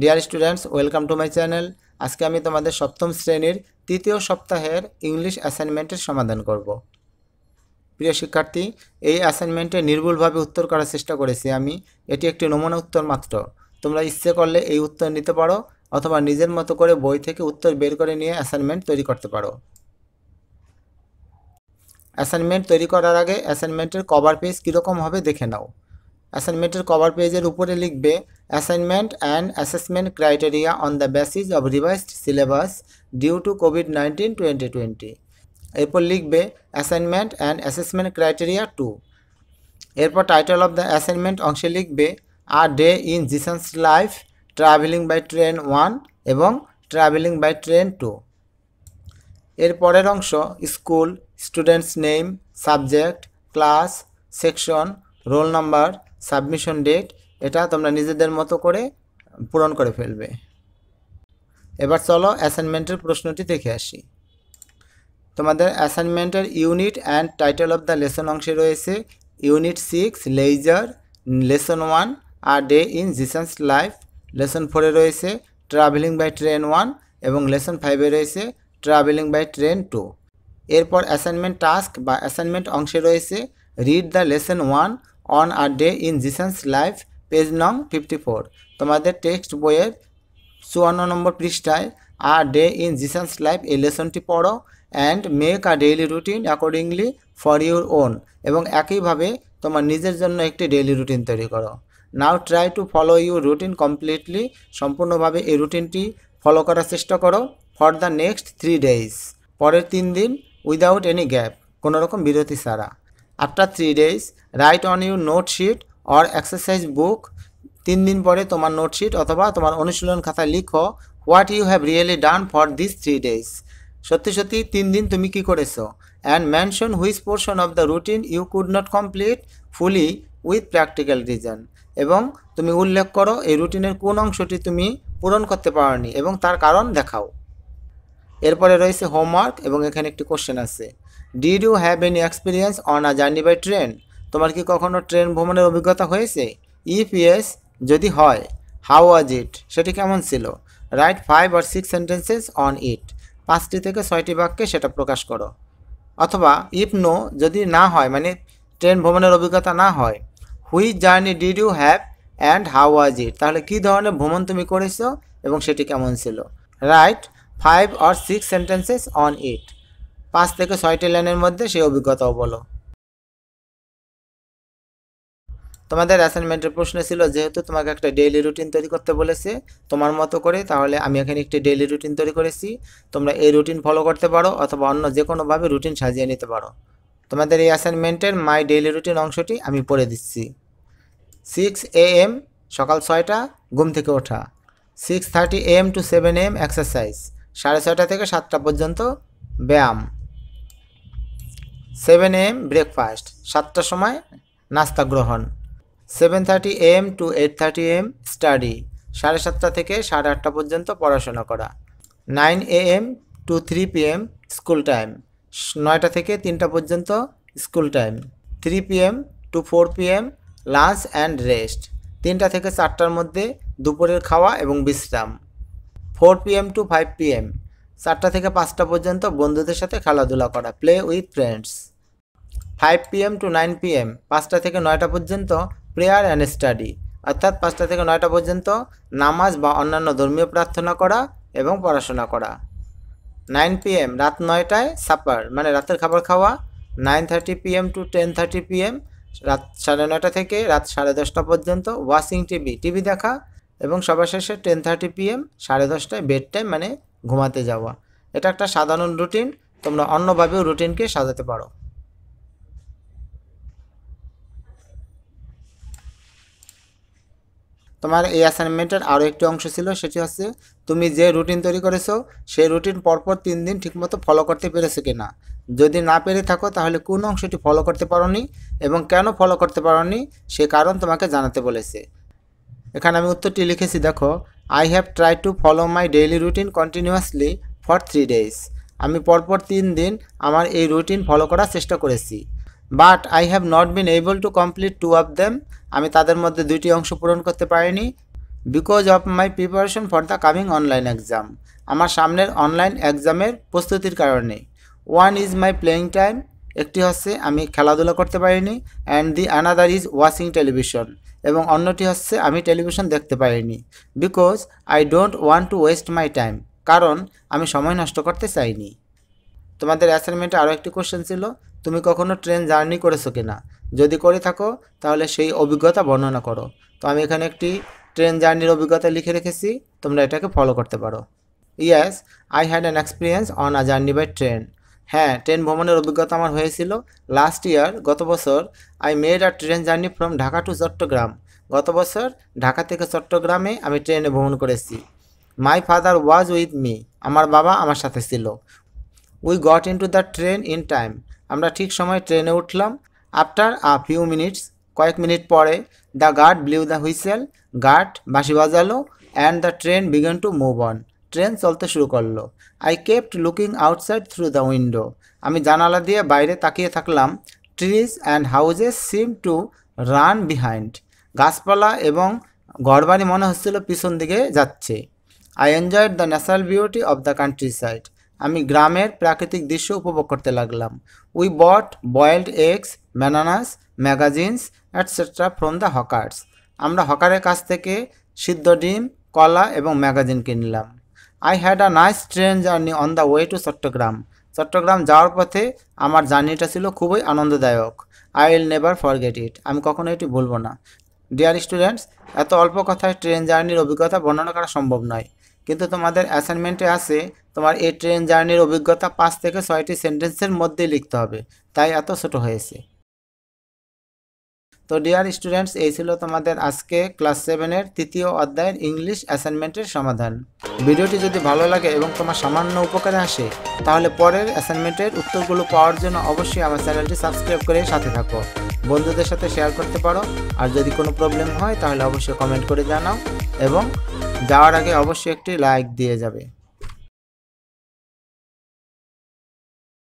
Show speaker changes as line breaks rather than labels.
Dear students welcome to my channel আজকে আমি তোমাদের সপ্তম শ্রেণির তৃতীয় সপ্তাহের ইংলিশ অ্যাসাইনমেন্টের সমাধান করব। প্রিয় শিক্ষার্থী, এই অ্যাসাইনমেন্টে নির্ভুলভাবে উত্তর করার চেষ্টা করেছি আমি। এটি একটি নমুনা উত্তর মাত্র। তোমরা ইচ্ছে করলে এই উত্তর নিতে পারো অথবা নিজের মতো করে বই থেকে উত্তর বের করে নিয়ে অ্যাসাইনমেন্ট তৈরি করতে পারো। অ্যাসাইনমেন্ট তৈরি করার আগে অ্যাসাইনমেন্টের কভার পেজ কীরকম হবে দেখে নাও। অ্যাসাইনমেন্টের কভার পেজের উপরে লিখবে assignment and assessment criteria on the basis of revised syllabus due to covid nineteen twenty twenty এরপর লিখবে assignment and assessment criteria two এরপর টাইটেল অফ দ্য অ্যাসাইনমেন্ট অংশে লিখবে a day in Zisan's life travelling by train one এবং travelling by train two এর পরের অংশ school students name subject class section roll number, submission date, এটা তোমরা নিজেদের মতো করে পূরণ করে ফেলবে। এবার চলো অ্যাসাইনমেন্টের প্রশ্নটি দেখে আসি। তোমাদের অ্যাসাইনমেন্টের unit and title of the lesson অংশে রয়েছে unit six lesson lesson one, R day in Zisan's life. Lesson ফোরে রয়েছে ট্রাভেলিং বাই ট্রেন ওয়ান এবং লেসন ফাইভে রয়েছে ট্রাভেলিং বাই ট্রেন টু। এরপর অ্যাসাইনমেন্ট টাস্ক বা অ্যাসাইনমেন্ট অংশে রয়েছে read the lesson one on a day in Zisan's life page নং ফিফটি ফোর তোমাদের টেক্সট বইয়ের চুয়ান্ন নম্বর পৃষ্ঠায় a day in Zisan's life এই লেসনটি পড়ো and make a daily routine accordingly for your own এবং একইভাবে তোমার নিজের জন্য একটি ডেইলি রুটিন তৈরি করো। Now try to follow your routine completely সম্পূর্ণভাবে এই রুটিনটি ফলো করার চেষ্টা করো for the next three days পরের তিন দিন উইদাউট এনি গ্যাপ কোনো রকম বিরতি ছাড়া। After three days write on your note sheet or exercise book তিন দিন পরে তোমার নোটশিট অথবা তোমার অনুশীলন খাতায় লিখো what you have really done for this three days সত্যি সত্যি তিন দিন তুমি কি করেছ? And mention which portion of the routine you could not complete fully with practical reason এবং তুমি উল্লেখ করো এই রুটিনের কোন অংশটি তুমি পূরণ করতে পারোনি এবং তার কারণ দেখাও। এরপরে রয়েছে হোমওয়ার্ক এবং এখানে একটি কোশ্চেন আছে। Did you have any experience on a journey by train তোমার কি কখনো ট্রেন ভ্রমণের অভিজ্ঞতা হয়েছে? ইফ ইয়েস যদি হয় হাউ ওয়াজ ইট সেটি কেমন ছিল? Write five or six sentences on it পাঁচটি থেকে ছয়টি বাক্যে সেটা প্রকাশ করো। অথবা ইফ নো যদি না হয় মানে ট্রেন ভ্রমণের অভিজ্ঞতা না হয় which journey did you have and how was it তাহলে কী ধরনের ভ্রমণ তুমি করেছ এবং সেটি কেমন ছিল? Write five or six sentences on it পাঁচ থেকে ছয়টি লাইনের মধ্যে সেই অভিজ্ঞতাও বলো। তোমাদের অ্যাসাইনমেন্টের প্রশ্ন ছিল, যেহেতু তোমাকে একটা ডেইলি রুটিন তৈরি করতে বলেছে, তোমার মতো করে তাহলে আমি এখানে একটি ডেইলি রুটিন তৈরি করেছি। তোমরা এই রুটিন ফলো করতে পারো অথবা অন্য যে কোনোভাবে রুটিন সাজিয়ে নিতে পারো। তোমাদের এই অ্যাসাইনমেন্টের মাই ডেইলি রুটিন অংশটি আমি পড়ে দিচ্ছি। সিক্স এ এম সকাল ছয়টা, ঘুম থেকে ওঠা। Six thirty AM to seven AM exercise সাড়ে ছয়টা থেকে সাতটা পর্যন্ত ব্যায়াম। সেভেন এম ব্রেকফাস্ট সাতটার সময় নাস্তা গ্রহণ। Seven thirty AM to eight thirty AM study সাড়ে সাতটা থেকে সাড়ে আটটা পর্যন্ত পড়াশোনা করা। Nine A M to three P M school time নয়টা থেকে তিনটা পর্যন্ত school time three P M to four P M lunch and rest তিনটা থেকে চারটার মধ্যে দুপুরের খাওয়া এবং বিশ্রাম। Four P M to five P M চারটা থেকে পাঁচটা পর্যন্ত বন্ধুদের সাথে খেলাধুলা করা play with friends five P M to nine P M পাঁচটা থেকে নয়টা পর্যন্ত প্রেয়ার অ্যান্ড স্টাডি অর্থাৎ পাঁচটা থেকে নয়টা পর্যন্ত নামাজ বা অন্যান্য ধর্মীয় প্রার্থনা করা এবং পড়াশোনা করা। নাইন পি এম রাত নয়টায় সাপার মানে রাতের খাবার খাওয়া। Nine thirty P M to ten thirty P M রাত সাড়ে নয়টা থেকে রাত সাড়ে দশটা পর্যন্ত ওয়াশিং টিভি টিভি দেখা। এবং সবার শেষে টেন থার্টি পি এম সাড়ে দশটায় বেড টাইম মানে ঘুমাতে যাওয়া। এটা একটা সাধারণ রুটিন তোমরা অন্যভাবেও রুটিনকে সাজাতে পারো। তোমার এই অ্যাসাইনমেন্টের আরও একটি অংশ ছিল, সেটি হচ্ছে তুমি যে রুটিন তৈরি করেছ, সেই রুটিন পরপর তিন দিন ঠিকমতো ফলো করতে পেরেছ কি না যদি না পেরে থাকো, তাহলে কোন অংশটি ফলো করতে পারোনি এবং কেন ফলো করতে পারোনি, সে কারণ তোমাকে জানাতে বলেছে। এখানে আমি উত্তরটি লিখেছি, দেখো I have try to follow my daily routine continuously for three days আমি পরপর তিন দিন আমার এই রুটিন ফলো করার চেষ্টা করেছি। But I have not been able to complete two of them আমি তাদের মধ্যে দুইটি অংশ পূরণ করতে পারিনি। Because of my preparation for the coming online exam আমার সামনের অনলাইন এক্সামের প্রস্তুতির কারণে। One is my playing time একটি হচ্ছে আমি খেলাধুলা করতে পারিনি। And the another is watching television এবং অন্যটি হচ্ছে, আমি টেলিভিশন দেখতে পারিনি। Because I don't want to waste my time কারণ আমি সময় নষ্ট করতে চাইনি। তোমাদের অ্যাসাইনমেন্টে আরও একটি কোশ্চেন ছিল, তুমি কখনো ট্রেন জার্নি করেছ কিনা? যদি করে থাকো, তাহলে সেই অভিজ্ঞতা বর্ণনা করো। তো আমি এখানে একটি ট্রেন জার্নির অভিজ্ঞতা লিখে রেখেছি, তোমরা এটাকে ফলো করতে পারো। Yes I had an experience on a journey by train হ্যাঁ ট্রেন ভ্রমণের অভিজ্ঞতা আমার হয়েছিল। লাস্ট ইয়ার গত বছর I made a train journey from Dhaka to Chittagong গত বছর ঢাকা থেকে চট্টগ্রামে আমি ট্রেনে ভ্রমণ করেছি। My father was with me আমার বাবা আমার সাথে ছিল। We got in to the train in time আমরা ঠিক সময় ট্রেনে উঠলাম। আফটার আ ফিউ মিনিটস কয়েক মিনিট পরে the guard blew the whistle guard বাঁশি বাজালো and the train began to move on train চলতে শুরু করল। I kept looking outside through the window আমি জানালা দিয়ে বাইরে তাকিয়ে থাকলাম। Trees and houses seem to run behind গাছপালা এবং ঘরবাড়ি মনে হচ্ছিল পিছন দিকে যাচ্ছে। I enjoyed the natural beauty of the countryside আমি গ্রামের প্রাকৃতিক দৃশ্য উপভোগ করতে লাগলাম। We bought boiled eggs bananas magazines etcetera from the hawkers আমরা হকারের কাছ থেকে সিদ্ধ ডিম, কলা এবং ম্যাগাজিন কিনলাম। I had a nice train journey on the way to Chittagong Chittagong যাওয়ার পথে আমার জার্নিটা ছিল খুবই আনন্দদায়ক। I will never forget it আমি কখনো এটি ভুলব না। ডিয়ার স্টুডেন্টস এত অল্প কথায় ট্রেন জার্নির অভিজ্ঞতা বর্ণনা করা সম্ভব নয়। কিন্তু তোমাদের অ্যাসাইনমেন্টে আছে, তোমার এই ট্রেন জার্নির অভিজ্ঞতা পাঁচ থেকে ছয়টি সেন্টেন্সের মধ্যেই লিখতে হবে। তাই এত ছোট হয়েছে। তো ডিয়ার স্টুডেন্টস এই ছিল তোমাদের আজকে ক্লাস সেভেনের তৃতীয় অধ্যায়ের ইংলিশ অ্যাসাইনমেন্টের সমাধান। ভিডিওটি যদি ভালো লাগে এবং তোমার সামান্য উপকারে আসে, তাহলে পরের অ্যাসাইনমেন্টের উত্তরগুলো পাওয়ার জন্য অবশ্যই আমার চ্যানেলটি সাবস্ক্রাইব করে সাথে থাকো। বন্ধুদের সাথে শেয়ার করতে পারো। আর যদি কোনো প্রবলেম হয়, তাহলে অবশ্যই কমেন্ট করে জানাও এবং যাওয়ার আগে অবশ্যই একটি লাইক দিয়ে যাবে।